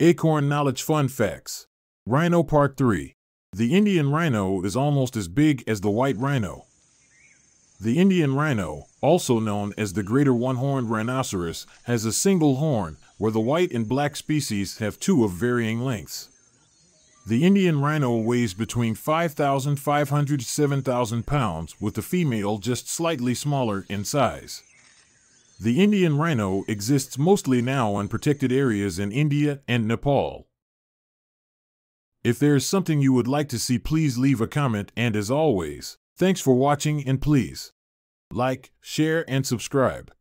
Acorn Knowledge Fun Facts Rhino Part 3 The Indian rhino is almost as big as the white rhino. The Indian rhino, also known as the greater one horned rhinoceros, has a single horn, where the white and black species have two of varying lengths. The Indian rhino weighs between 5,500 to 7,000 pounds, with the female just slightly smaller in size. The Indian rhino exists mostly now in protected areas in India and Nepal. If there is something you would like to see, please leave a comment. And as always, thanks for watching and please like, share, and subscribe.